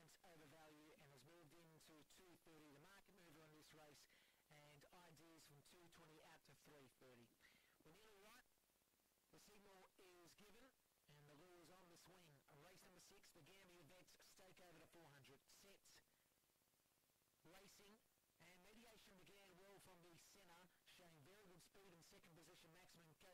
cents overvalue and has moved into 230. The market mover on this race and ideas from 220 out to 330. We're nearly right. The signal is given and the lure is on the swing. Race number six, the Gambier Vets stake over to 400. Sets. Racing and mediation began well from the centre, showing very good speed in second position. Maximum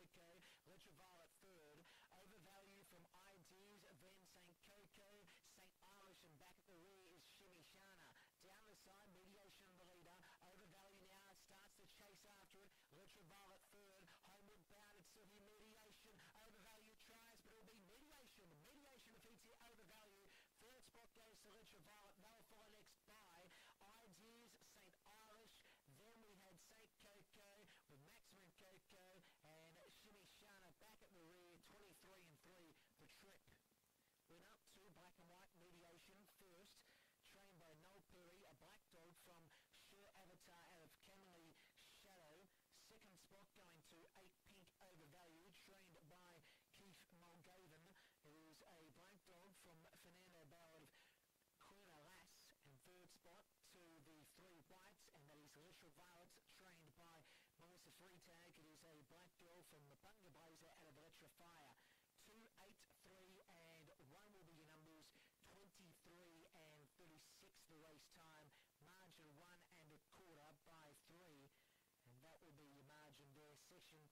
Melissa Freetag. It is a black girl from the Bunga Blazer out of Electrifire.